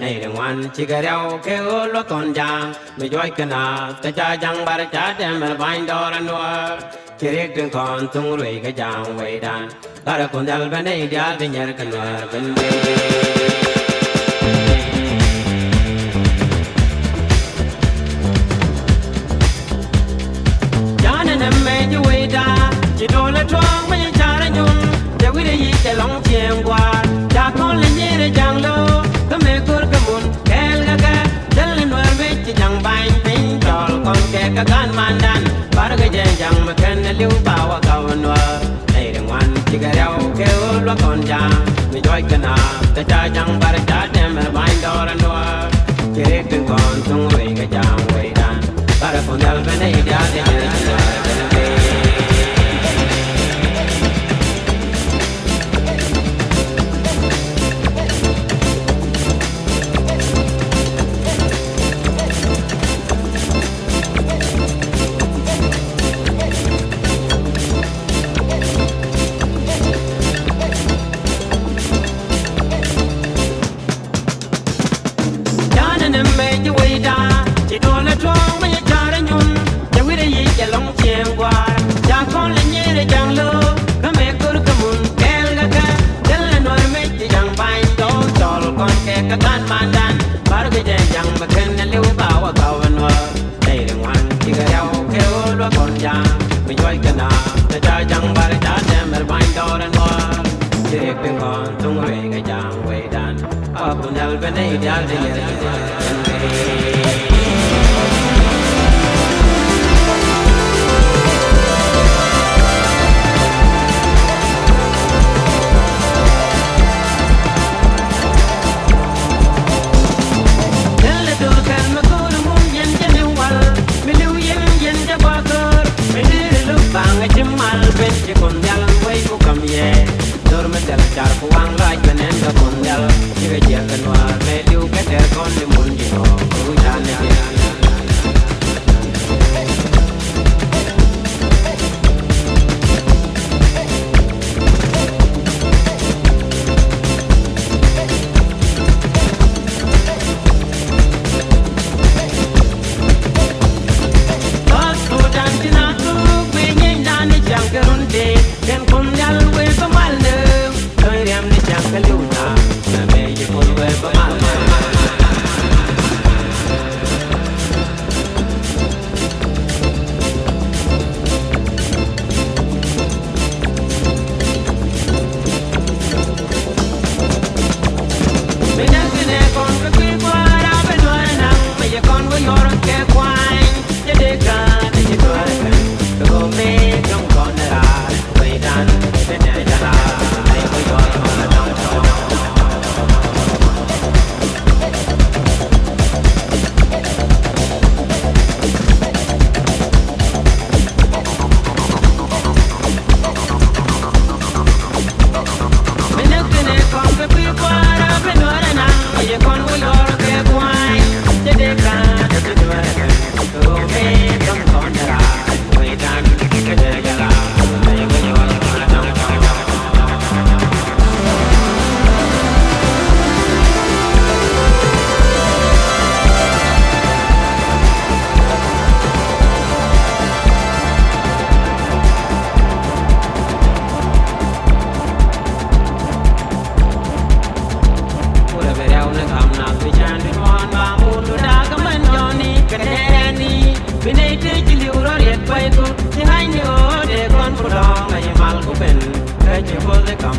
Này đừng ngoan chỉ cái rau cái ô lo con giang mi dõi cái na ta cha giang bar cha đem mà bain đo ra nua. Chỉ riêng đừng còn tung rủi cái giang vậy đàn. Ta đã con đal bên này dia bên nhar cái nua bên đây Chỉ đôi là truong mấy cha ra nhung. Để quý đi yi cái lòng chieng qua. ka gan man dan. Bar ga jang ma ken liu wa wan wa nei wan ti ga rao ke lo kon mi joy ta jang bar ta قط البنين علي con Angelina Bine te jili uro riet bai tu Ni hai ni o de kon pudong Ayi mal ku ben Kai je bose kam